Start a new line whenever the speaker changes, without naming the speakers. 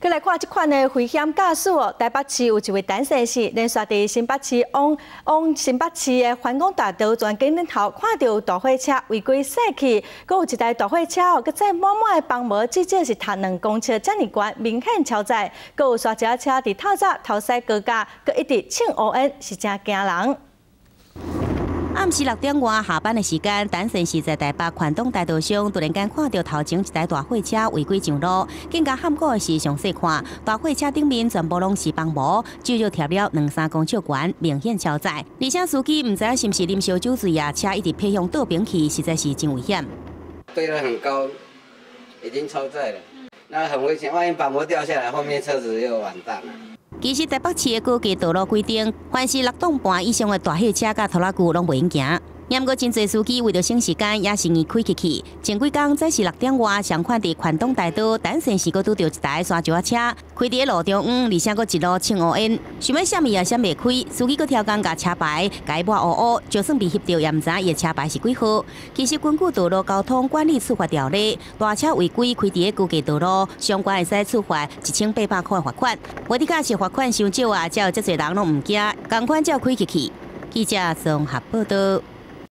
再来看即款的危险驾驶哦，台北市有一位陈先生，连续伫新北市往往新北市的环工大道转景顶头，看到大货车违规驶去，佮有一台大货车哦，佮载满满的房膜，至少是踏两公尺遮尔悬，明显超载，佮有刷车车伫透早偷驶高架，佮一直请乌烟，是真惊人。
暗时六点外下班的时间，单身是在台北环东大道上，突然间看到头前一台大货车违规上路，更加喊过的是详细看，大货车顶面全部拢是帮膜，就就贴了两三公尺悬，明显超载。而且司机唔知是不是啉烧酒醉啊，车一直偏向倒边去，实在是真危险。
飞得很高，已经超载了，那很危险，万一帮膜掉下来，后面车子又完蛋了。
其实台北市的高架道路规定，凡是六栋半以上的大货车甲拖拉机拢袂用行。也毋过真侪司机为着省时间，也是硬开起去。前几天再是六点外，上款伫环东大道，单线时阁拄到一台山石车，开伫路中央，而且阁一路清乌烟，想要闪伊也闪袂开。司机阁挑工甲车牌，改抹乌乌，就算被翕到，也毋知伊车牌是几号。其实根据道路交通管理处罚条例，大车违规开伫高架道路，相关会使处罚一千八百块罚款。我哋假是罚款伤少啊，才有遮侪人拢毋惊，共款才开起去。记者综合报道。